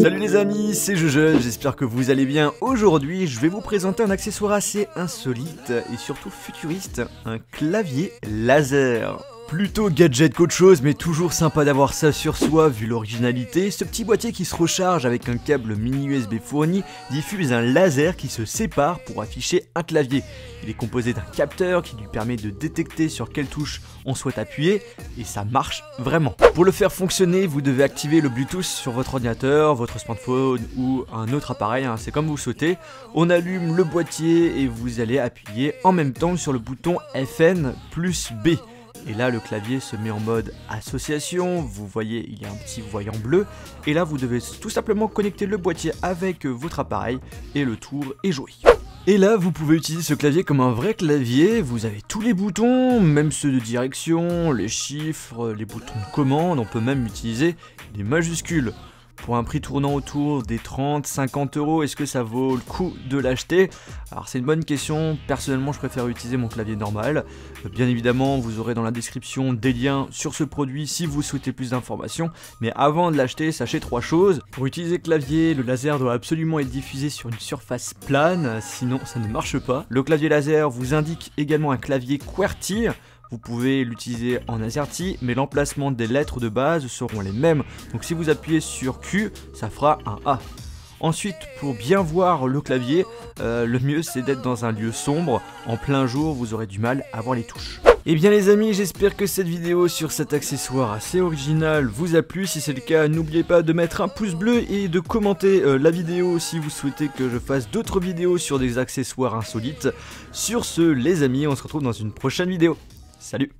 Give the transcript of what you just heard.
Salut les amis, c'est Jeje, j'espère que vous allez bien. Aujourd'hui, je vais vous présenter un accessoire assez insolite et surtout futuriste, un clavier laser. Plutôt gadget qu'autre chose, mais toujours sympa d'avoir ça sur soi vu l'originalité. Ce petit boîtier qui se recharge avec un câble mini USB fourni diffuse un laser qui se sépare pour afficher un clavier. Il est composé d'un capteur qui lui permet de détecter sur quelle touche on souhaite appuyer et ça marche vraiment. Pour le faire fonctionner, vous devez activer le Bluetooth sur votre ordinateur, votre smartphone ou un autre appareil, hein, c'est comme vous souhaitez. On allume le boîtier et vous allez appuyer en même temps sur le bouton FN plus B. Et là, le clavier se met en mode association. Vous voyez, il y a un petit voyant bleu. Et là, vous devez tout simplement connecter le boîtier avec votre appareil et le tour est joué. Et là, vous pouvez utiliser ce clavier comme un vrai clavier. Vous avez tous les boutons, même ceux de direction, les chiffres, les boutons de commande. On peut même utiliser des majuscules pour un prix tournant autour des 30-50 euros, est-ce que ça vaut le coup de l'acheter? Alors c'est une bonne question, personnellement je préfère utiliser mon clavier normal. Bien évidemment vous aurez dans la description des liens sur ce produit si vous souhaitez plus d'informations, mais avant de l'acheter sachez trois choses. Pour utiliser le clavier, le laser doit absolument être diffusé sur une surface plane, sinon ça ne marche pas. Le clavier laser vous indique également un clavier QWERTY, vous pouvez l'utiliser en AZERTY, mais l'emplacement des lettres de base seront les mêmes. Donc si vous appuyez sur Q, ça fera un A. Ensuite, pour bien voir le clavier, euh, le mieux c'est d'être dans un lieu sombre. En plein jour, vous aurez du mal à voir les touches. Et eh bien les amis, j'espère que cette vidéo sur cet accessoire assez original vous a plu. Si c'est le cas, n'oubliez pas de mettre un pouce bleu et de commenter euh, la vidéo si vous souhaitez que je fasse d'autres vidéos sur des accessoires insolites. Sur ce, les amis, on se retrouve dans une prochaine vidéo. Salut